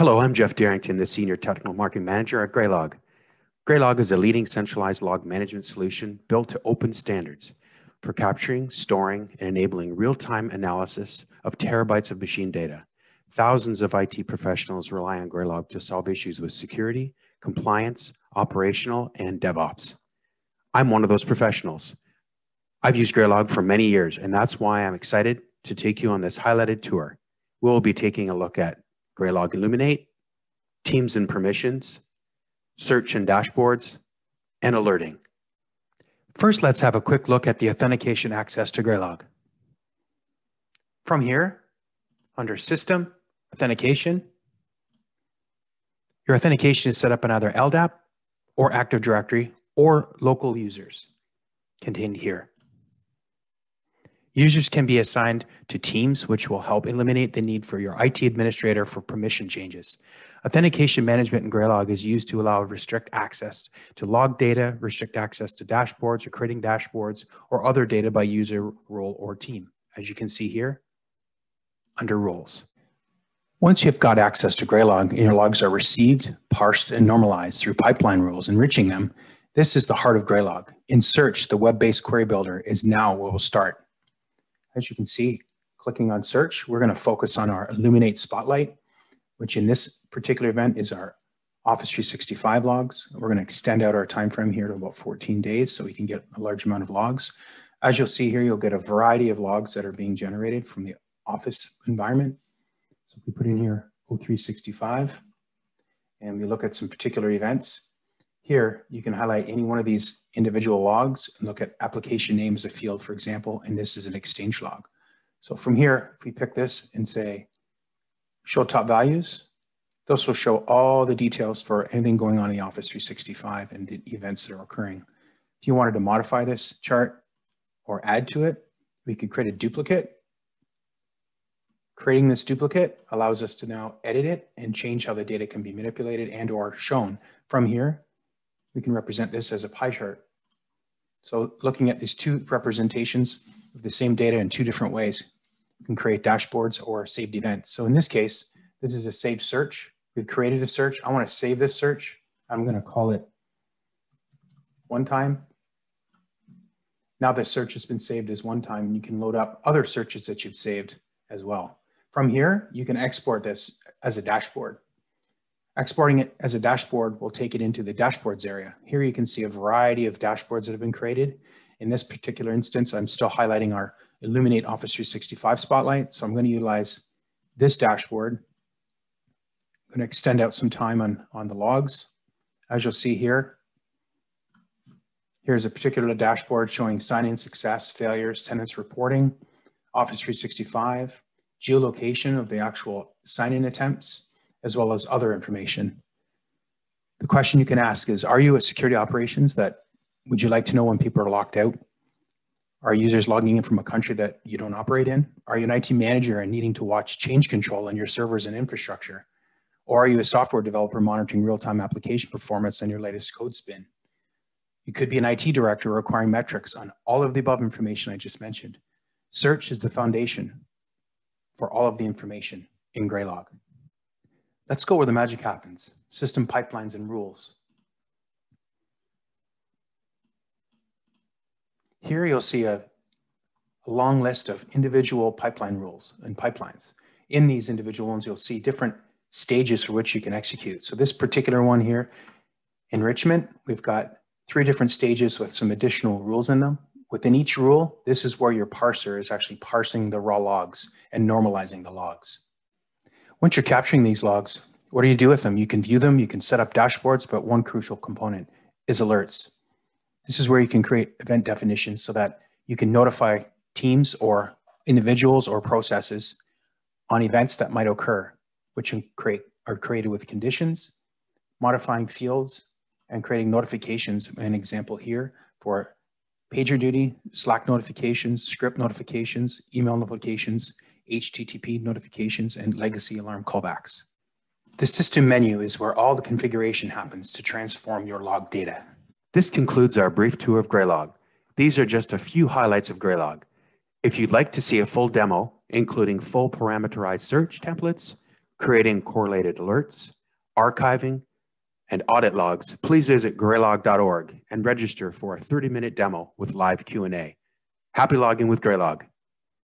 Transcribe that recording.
Hello, I'm Jeff Darrington, the Senior Technical Marketing Manager at Graylog. Graylog is a leading centralized log management solution built to open standards for capturing, storing, and enabling real-time analysis of terabytes of machine data. Thousands of IT professionals rely on Graylog to solve issues with security, compliance, operational, and DevOps. I'm one of those professionals. I've used Graylog for many years, and that's why I'm excited to take you on this highlighted tour. We'll be taking a look at Graylog Illuminate, Teams and Permissions, Search and Dashboards, and Alerting. First, let's have a quick look at the authentication access to Graylog. From here, under System, Authentication, your authentication is set up in either LDAP or Active Directory or local users contained here. Users can be assigned to teams, which will help eliminate the need for your IT administrator for permission changes. Authentication management in Graylog is used to allow restrict access to log data, restrict access to dashboards or creating dashboards or other data by user, role, or team. As you can see here, under roles. Once you've got access to Graylog and your logs are received, parsed, and normalized through pipeline rules, enriching them, this is the heart of Graylog. In search, the web-based query builder is now where we'll start. As you can see, clicking on search, we're going to focus on our Illuminate Spotlight, which in this particular event is our Office 365 logs. We're going to extend out our time frame here to about 14 days so we can get a large amount of logs. As you'll see here, you'll get a variety of logs that are being generated from the Office environment. So if we put in here O365 and we look at some particular events, here, you can highlight any one of these individual logs and look at application name as a field, for example, and this is an exchange log. So from here, if we pick this and say, show top values, this will show all the details for anything going on in the Office 365 and the events that are occurring. If you wanted to modify this chart or add to it, we could create a duplicate. Creating this duplicate allows us to now edit it and change how the data can be manipulated and or shown. From here, we can represent this as a pie chart. So looking at these two representations of the same data in two different ways, you can create dashboards or saved events. So in this case, this is a saved search. We've created a search. I want to save this search. I'm going to call it one time. Now the search has been saved as one time and you can load up other searches that you've saved as well. From here, you can export this as a dashboard. Exporting it as a dashboard will take it into the dashboards area. Here you can see a variety of dashboards that have been created. In this particular instance, I'm still highlighting our Illuminate Office 365 Spotlight. So I'm going to utilize this dashboard. I'm going to extend out some time on, on the logs. As you'll see here, here's a particular dashboard showing sign-in success, failures, tenants reporting, Office 365, geolocation of the actual sign-in attempts, as well as other information. The question you can ask is, are you a security operations that would you like to know when people are locked out? Are users logging in from a country that you don't operate in? Are you an IT manager and needing to watch change control in your servers and infrastructure? Or are you a software developer monitoring real-time application performance on your latest code spin? You could be an IT director requiring metrics on all of the above information I just mentioned. Search is the foundation for all of the information in Graylog. Let's go where the magic happens, system pipelines and rules. Here you'll see a, a, long list of individual pipeline rules and pipelines. In these individual ones, you'll see different stages for which you can execute. So this particular one here, enrichment, we've got three different stages with some additional rules in them. Within each rule, this is where your parser is actually parsing the raw logs and normalizing the logs. Once you're capturing these logs, what do you do with them? You can view them, you can set up dashboards, but one crucial component is alerts. This is where you can create event definitions so that you can notify teams or individuals or processes on events that might occur, which create, are created with conditions, modifying fields, and creating notifications. An example here for PagerDuty, Slack notifications, script notifications, email notifications, HTTP notifications, and legacy alarm callbacks. The system menu is where all the configuration happens to transform your log data. This concludes our brief tour of Graylog. These are just a few highlights of Graylog. If you'd like to see a full demo, including full parameterized search templates, creating correlated alerts, archiving, and audit logs, please visit graylog.org and register for a 30-minute demo with live Q&A. Happy logging with Graylog.